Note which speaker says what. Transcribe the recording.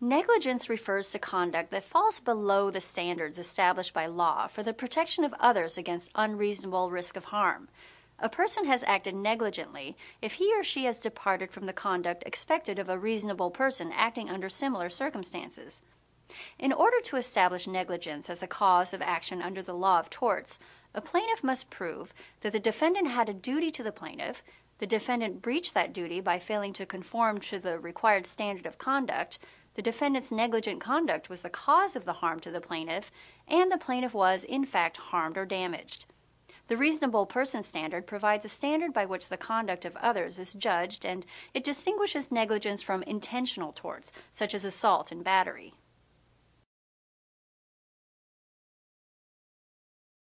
Speaker 1: Negligence refers to conduct that falls below the standards established by law for the protection of others against unreasonable risk of harm. A person has acted negligently if he or she has departed from the conduct expected of a reasonable person acting under similar circumstances. In order to establish negligence as a cause of action under the law of torts, a plaintiff must prove that the defendant had a duty to the plaintiff, the defendant breached that duty by failing to conform to the required standard of conduct, the defendant's negligent conduct was the cause of the harm to the plaintiff, and the plaintiff was, in fact, harmed or damaged. The reasonable person standard provides a standard by which the conduct of others is judged, and it distinguishes negligence from intentional torts, such as assault and battery.